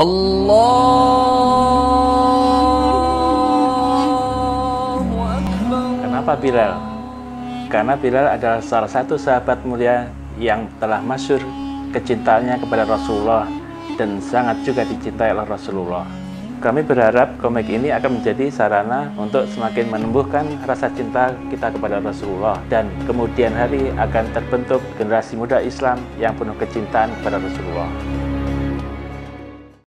Allahu Akbar. Kenapa Bilal? Karena Bilal adalah salah satu sahabat mulia yang telah masyur kecintaannya kepada Rasulullah dan sangat juga dicintai oleh Rasulullah. Kami berharap komik ini akan menjadi sarana untuk semakin menumbuhkan rasa cinta kita kepada Rasulullah dan kemudian hari akan terbentuk generasi muda Islam yang penuh kecintaan kepada Rasulullah.